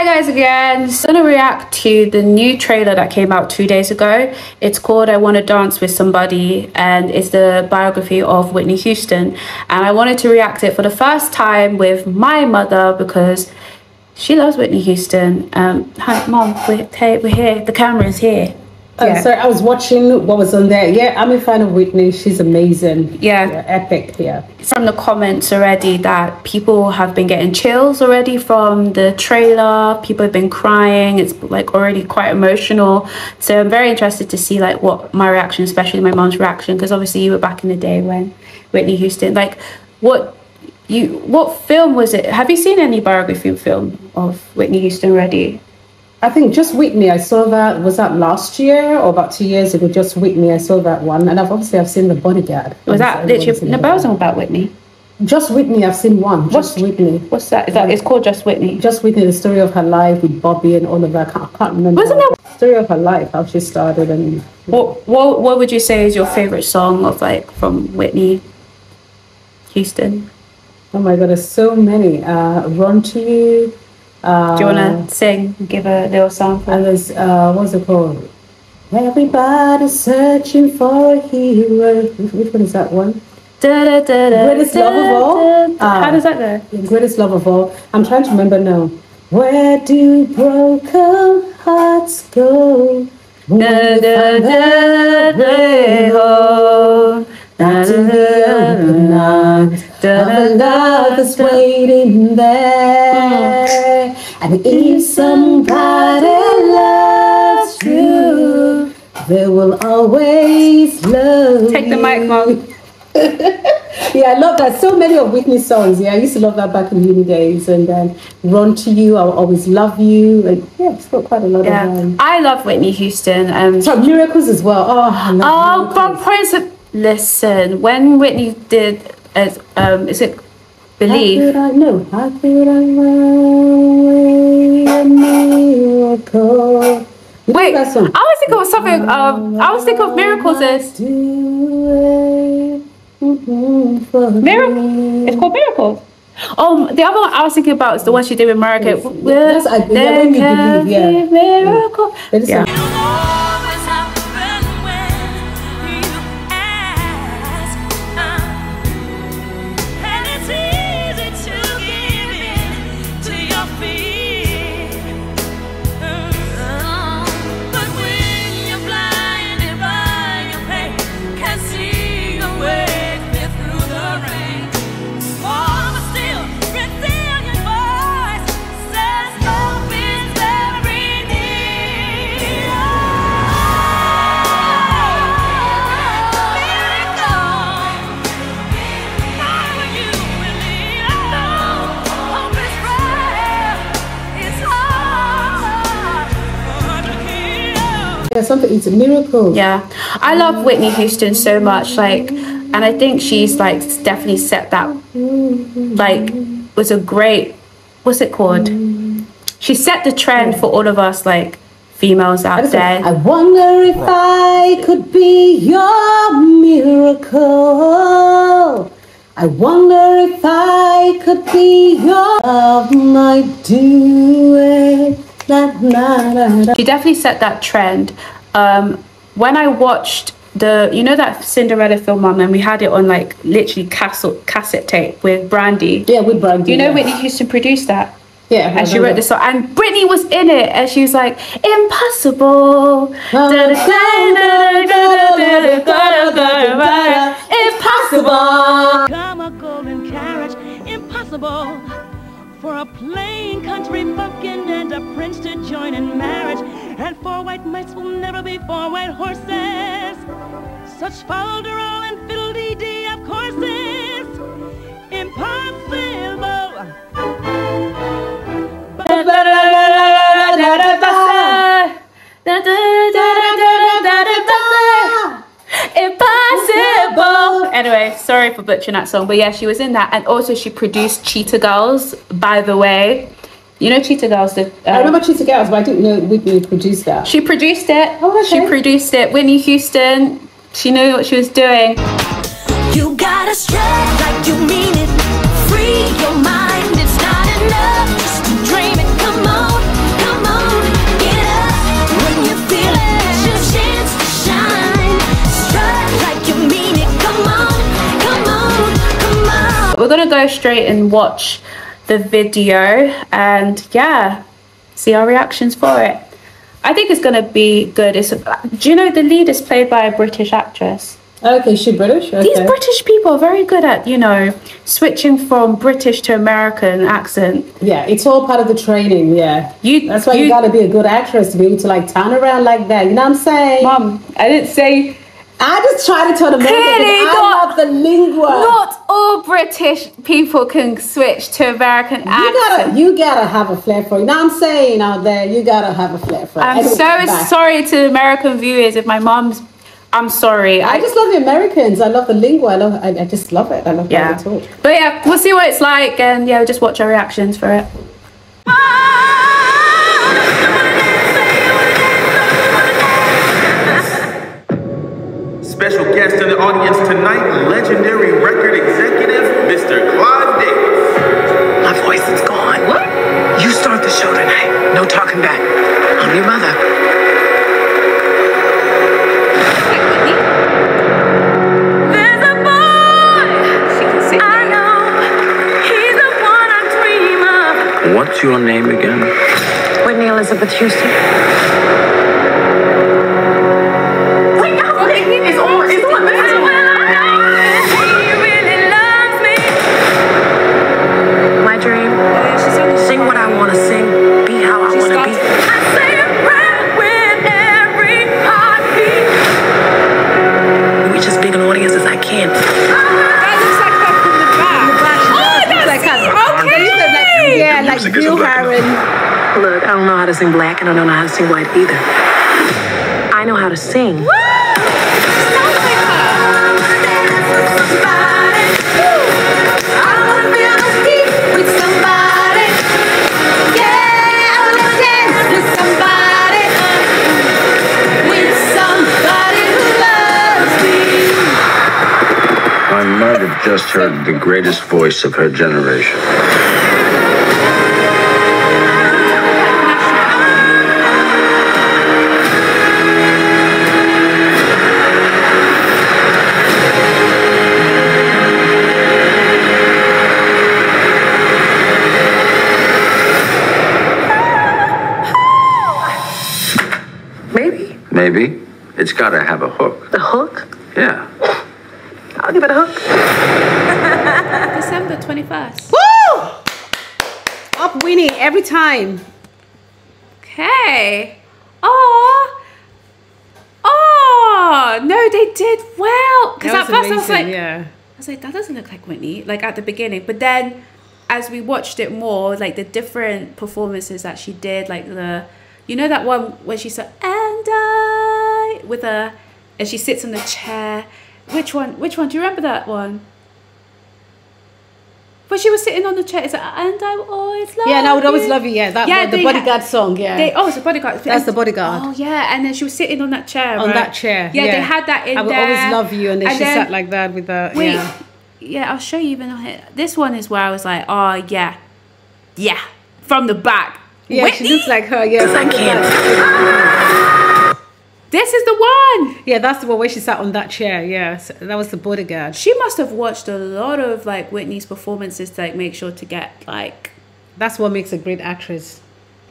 Hi guys again. Just gonna react to the new trailer that came out two days ago. It's called I Wanna Dance with Somebody and it's the biography of Whitney Houston. And I wanted to react it for the first time with my mother because she loves Whitney Houston. Um, hi mom, we're, hey, we're here. The camera is here. Oh, yeah. sorry, I was watching what was on there. Yeah, I'm a fan of Whitney. She's amazing. Yeah. yeah. Epic, yeah. From the comments already that people have been getting chills already from the trailer. People have been crying. It's like already quite emotional. So I'm very interested to see like what my reaction, especially my mom's reaction, because obviously you were back in the day when Whitney Houston, like what you what film was it? Have you seen any biography film of Whitney Houston already? I think just Whitney. I saw that was that last year or about two years ago. Just Whitney. I saw that one, and I've obviously I've seen the Bodyguard. Was that literally? No, that wasn't about Whitney. Just Whitney. I've seen one. Just what's, Whitney. What's that? Is that? It's called Just Whitney. Just Whitney. The story of her life with Bobby and all of that. I can't, I can't remember. Wasn't it? The story of her life, how she started, and what what what would you say is your favorite song of like from Whitney Houston? Oh my God, there's so many. Uh, Run to You. Uh, Do you want to sing, give a little sample? And there's, uh, what's it called? Everybody's searching for a hero. Which one is that one? Da, da, da, da, greatest da, love of all. Da, How does that go? Greatest love of all. I'm trying to remember now. Where do broken hearts go? Da, da, da, da, Back to the open arms of a love that's waiting there. And if somebody loves you, they will always love you. Take the mic, Mom. yeah, I love that. So many of Whitney's songs. Yeah, I used to love that back in uni days. And then Run to You, I'll always love you. And yeah, it's got quite a lot yeah. of them. I love Whitney Houston. Um, so Miracles as well. Oh, I love Oh, but Prince Listen, when Whitney did, as um, is it Believe? Could I know? How could I away a miracle? Wait, I was thinking of something. Um, I was thinking of miracles as miracle. It's called miracles. Oh, the other one I was thinking about is the one she did with Mariah. Yes, I, there can believe, yeah. miracle. Yeah. Yeah. Yeah, something. It's a miracle. Yeah, I love Whitney Houston so much. Like, and I think she's like definitely set that. Like, was a great. What's it called? She set the trend for all of us. Like females out there. I wonder if I could be your miracle. I wonder if I could be your love, my do she definitely set that trend. Um, when I watched the, you know that Cinderella film, Mum, and we had it on like literally cassette cassette tape with Brandy. Yeah, with Brandy. You know yeah. Whitney Houston produced that. Yeah, and she wrote this song, and Britney was in it, and she was like, "Impossible, impossible." Come a golden carriage, impossible for a plain country bumpkin and a prince to join in marriage. And four white mice will never be four white horses. Such folderol and fiddle-dee-dee of courses. Impossible. Anyway, sorry for butchering that song, but yeah, she was in that, and also she produced Cheetah Girls. By the way, you know Cheetah Girls? The, I uh, remember Cheetah Girls, but I didn't know Whitney produced that. She produced it. Oh, okay. She produced it. Whitney Houston, she knew what she was doing. You gotta like you mean it. Free your mind, it's not enough just to dream it. Come on, come on, get up when you feel it. It's your chance to shine. Strut like you mean it. Come on, come on, come on. We're gonna go straight and watch the video and yeah, see our reactions for it. I think it's gonna be good. It's, do you know the lead is played by a British actress? Okay, she British. Okay. These British people are very good at, you know, switching from British to American accent. Yeah, it's all part of the training. Yeah, You- That's why you, you- gotta be a good actress to be able to like turn around like that. You know what I'm saying? Mum, I didn't say I just try to turn American. Clearly because not- I love the lingua. not all British people can switch to American you gotta, you gotta have a flair for it. You know what I'm saying out there? You gotta have a flair for it. I'm Anyway, so back. sorry to American viewers if my mom's. I'm sorry. I just love the Americans. I love the lingua. I love. I, I just love it. I love yeah. how they talk. But yeah, we'll see what it's like, and yeah, we'll just watch our reactions for it. Ah! Special guest in the audience tonight, legendary record executive, Mr. Clive Davis. My voice is gone. What? You start the show tonight. No talking back. I'm your mother. There's a boy I know. He's the one I dream of. What's your name again? Whitney Elizabeth Houston. Music isn't Bill black enough. Harron. Look, I don't know how to sing black and I don't know how to sing white either. I know how to sing. I might have just heard the greatest voice of her generation. Maybe. Maybe. It's got to have a hook. The hook? Yeah. I'll give it a hook. December 21st. Woo! Up Winnie every time. Okay. Oh. Oh no, they did well. Because at first I was like, yeah. I was like, that doesn't look like Whitney, like at the beginning. But then as we watched it more, like the different performances that she did, like the, you know, that one where she said, and I, with a, and she sits on the chair. Which one? Which one? Do you remember that one? But she was sitting on the chair. It's like, and I always love Yeah, and I would always you." love you. Yeah, that Yeah, one, the they bodyguard song. Yeah. They, oh, it's a bodyguard. That's the bodyguard. Oh yeah, and then she was sitting on that chair. on right? that chair. Yeah, they had that in I will there. always love you, and then she sat like that with the. Wait, yeah. yeah. I'll show you even on here. This one is where I was like, oh yeah, yeah, from the back. Yeah, Whitney? she looks like her. Yeah, Because I can't. This is the one. Yeah, that's the one where she sat on that chair. Yeah, so that was the bodyguard. She must have watched a lot of like Whitney's performances to like make sure to get like. That's what makes a great actress.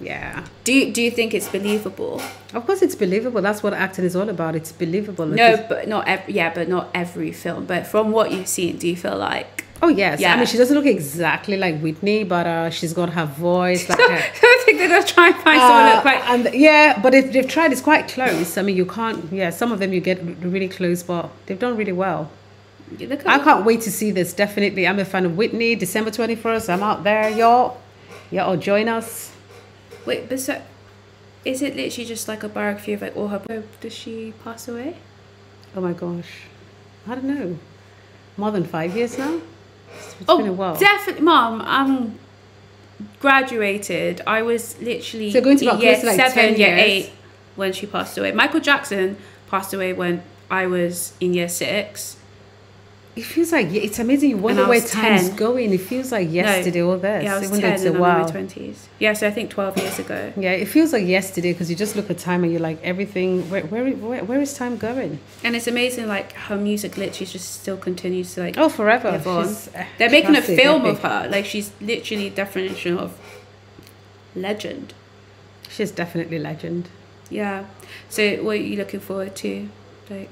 Yeah, Do you, do you think it's believable? of course it's believable. That's what acting is all about. It's believable. No, It's- but not every, yeah, but not every film. But from what you've seen, do you feel like? Oh yes. I mean, she doesn't look exactly like Whitney, but uh, she's got her voice. Like I her. don't think they're gonna try and find someone Uh, that quite. and yeah, but if they've tried, it's quite close. I mean, you can't. Yeah, some of them you get really close, but they've done really well. Look I can't wait to see this. Definitely, I'm a fan of Whitney. December twenty first, I'm out there, y'all. Y'all join us. Wait, but so is it literally just like a biography of like all her? oh, Does she pass away? Oh my gosh, I don't know. More than five years now. It's, oh, been a while. definitely, mom. I'm graduated. I was literally So going to about year close to, like, seven, 10 year years. eight when she passed away. Michael Jackson passed away when I was in year six. It feels like it's amazing. You wonder where time's going. It feels like No. yesterday or this. Yeah, I was even 10 it's and I'm in my 20s. Yeah, so I think 12 years ago. Yeah, it feels like yesterday because you just look at time and you're like everything. Where where where, where is time going? And it's amazing, like, her music literally just still continues to, like, Oh, forever. live on. Uh, They're making a film epic. of her. Like, she's literally definition of legend. She's definitely legend. Yeah. So, what are you looking forward to? Like,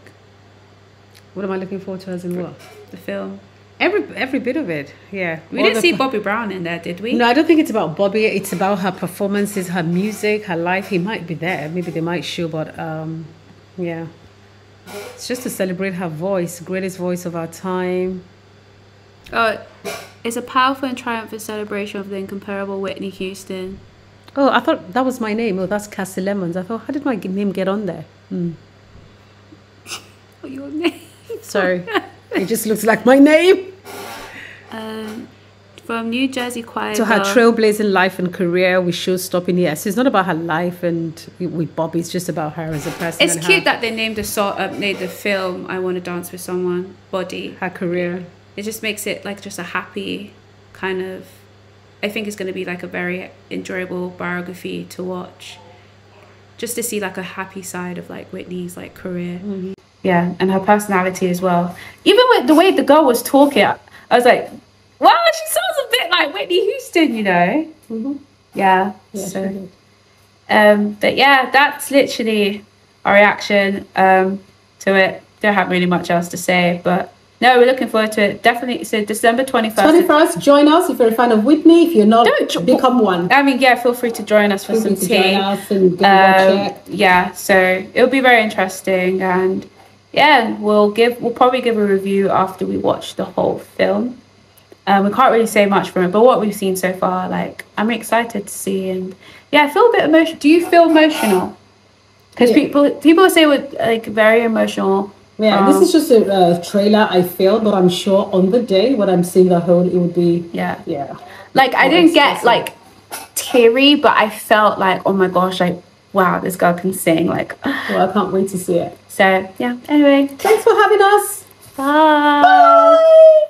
What am I looking forward to as in what? the film? Every every bit of it. Yeah. We All didn't see Bobby Brown in there, did we? No, I don't think it's about Bobby. It's about her performances, her music, her life. He might be there. Maybe they might show, but um, yeah. It's just to celebrate her voice, greatest voice of our time. Oh, it's a powerful and triumphant celebration of the incomparable Whitney Houston. Oh, I thought that was my name. Oh, that's Kasi Lemmons. I thought, how did my name get on there? Hmm. What your name? Sorry, it just looks like my name. Um, from New Jersey Choir. To her trailblazing life and career, we should stop in here. So it's not about her life and with Bobby. It's just about her as a person. It's cute her, that they named the song, uh, named the film "I Want to Dance with Someone." Body. her career. It just makes it like just a happy kind of. I think it's going to be like a very enjoyable biography to watch. Just to see like a happy side of like Whitney's like career. Yeah, and her personality as well. Even with the way the girl was talking, I was like, "Wow, she sounds a bit like Whitney Houston," you know? Yeah. so, um, but yeah, that's literally our reaction um, to it. Don't have really much else to say, but no, we're looking forward to it. Definitely. So December twenty Twenty first. first, join us if you're a fan of Whitney. If you're not, Don't become one. I mean, yeah, feel free to join us for Feel some free to join tea. us and go watch Um, yeah, so it'll be very interesting, and yeah, we'll give we'll probably give a review after we watch the whole film. Um, we can't really say much from it, but what we've seen so far, like I'm excited to see, and yeah, I feel a bit emotional. Do you feel emotional? Because Yeah. people people say we're like very emotional. Yeah, um, this is just a uh, trailer. I feel, but I'm sure on the day when I'm seeing the whole, it would be yeah. yeah. Like I didn't get like teary, but I felt like oh my gosh, like wow, this girl can sing. Like Well, I can't wait to see it. So, yeah. Anyway, Thanks for having us. bye. Bye.